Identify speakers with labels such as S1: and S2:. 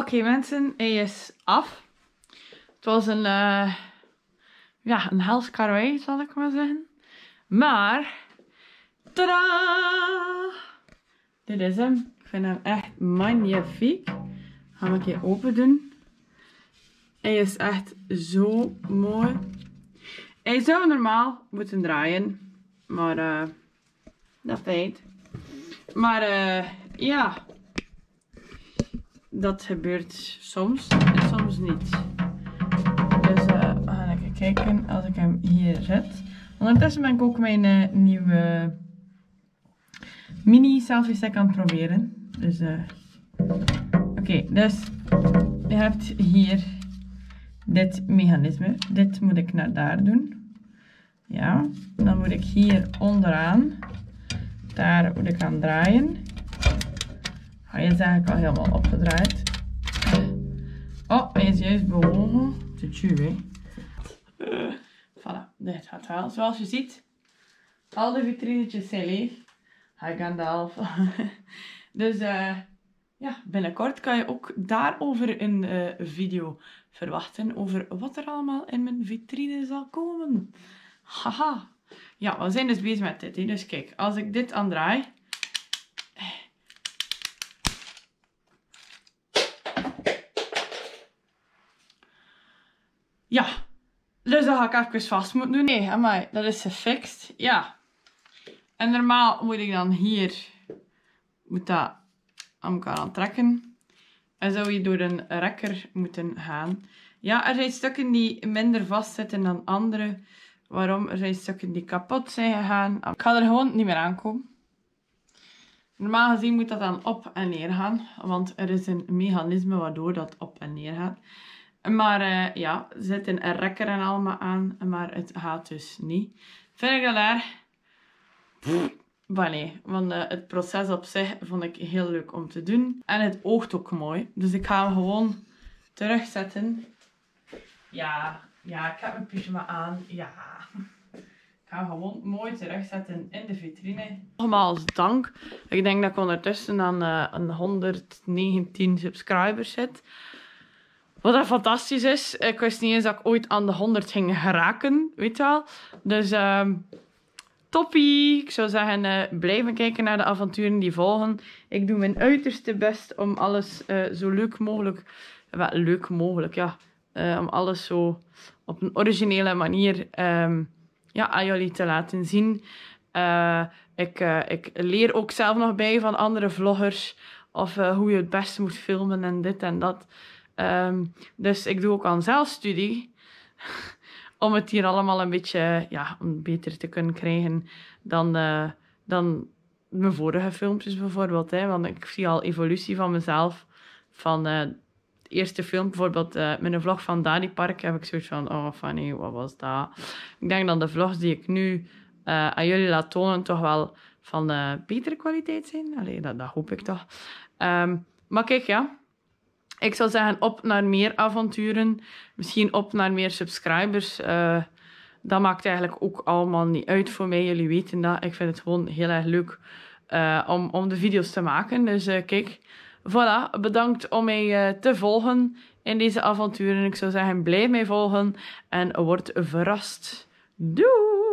S1: Oké mensen, hij is af. Het was een, uh, ja, een karwei, zal ik maar zeggen. Maar, tada! Dit is hem. Ik vind hem echt magnifiek. Ga hem een keer open doen. Hij is echt zo mooi. Hij zou normaal moeten draaien. Maar, uh, dat weet. Maar, uh, ja dat gebeurt soms en soms niet. Dus uh, we gaan even kijken als ik hem hier zet. Ondertussen ben ik ook mijn uh, nieuwe mini selfie stick aan het proberen. Dus, uh, oké, dus je hebt hier dit mechanisme. Dit moet ik naar daar doen. Ja, dan moet ik hier onderaan, daar moet ik aan draaien. Hij is eigenlijk al helemaal opgedraaid. Oh, hij is juist bewogen. Te. Uh, voilà, dit gaat wel. Zoals je ziet, al de vitrinetjes zijn leeg. Hij Gandalf. dus uh, ja, binnenkort kan je ook daarover een uh, video verwachten. Over wat er allemaal in mijn vitrine zal komen. Haha. Ja, we zijn dus bezig met dit. Hè. Dus kijk, als ik dit aandraai Ja, dus dat ga ik even vast moeten doen. Nee, maar dat is gefixt. Ja. En normaal moet ik dan hier moet dat aan elkaar aantrekken. En zou je door een rekker moeten gaan. Ja, er zijn stukken die minder vast zitten dan andere. Waarom? Er zijn stukken die kapot zijn gegaan. Ik ga er gewoon niet meer aankomen. Normaal gezien moet dat dan op en neer gaan. Want er is een mechanisme waardoor dat op en neer gaat. Maar uh, ja, er zit een rekker en allemaal aan, maar het gaat dus niet. Erg? Maar nee, want uh, het proces op zich vond ik heel leuk om te doen. En het oogt ook mooi. Dus ik ga hem gewoon terugzetten. Ja, ja, ik heb mijn pyjama aan. Ja. Ik ga hem gewoon mooi terugzetten in de vitrine. Nogmaals dank. Ik denk dat ik ondertussen aan uh, een 119 subscribers zit. Wat dat fantastisch is. Ik wist niet eens dat ik ooit aan de 100 ging geraken. Weet je wel. Dus um, toppie. Ik zou zeggen, uh, blijven kijken naar de avonturen die volgen. Ik doe mijn uiterste best om alles uh, zo leuk mogelijk... Wel, leuk mogelijk, ja. Uh, om alles zo op een originele manier um, ja, aan jullie te laten zien. ik, ik leer ook zelf nog bij van andere vloggers. Of hoe je het beste moet filmen en dit en dat. Um, dus ik doe ook aan zelfstudie. om het hier allemaal een beetje ja, beter te kunnen krijgen dan, uh, dan mijn vorige filmpjes bijvoorbeeld. Hè. Want ik zie al evolutie van mezelf. Van uh, eerste film, bijvoorbeeld uh, met een vlog van Dani Park, heb ik zoiets van, oh funny, wat was dat? Ik denk dat de vlogs die ik nu aan jullie laat tonen toch wel van betere kwaliteit zijn. Allee, dat, hoop ik toch. Um, maar kijk, ja, ik zou zeggen, op naar meer avonturen. Misschien op naar meer subscribers. Uh, dat maakt eigenlijk ook allemaal niet uit voor mij. Jullie weten dat. Ik vind het gewoon heel erg leuk uh, om, om de video's te maken. Dus uh, kijk, voilà. Bedankt om mij te volgen in deze avonturen. Ik zou zeggen, blijf mij volgen en word verrast. Doei!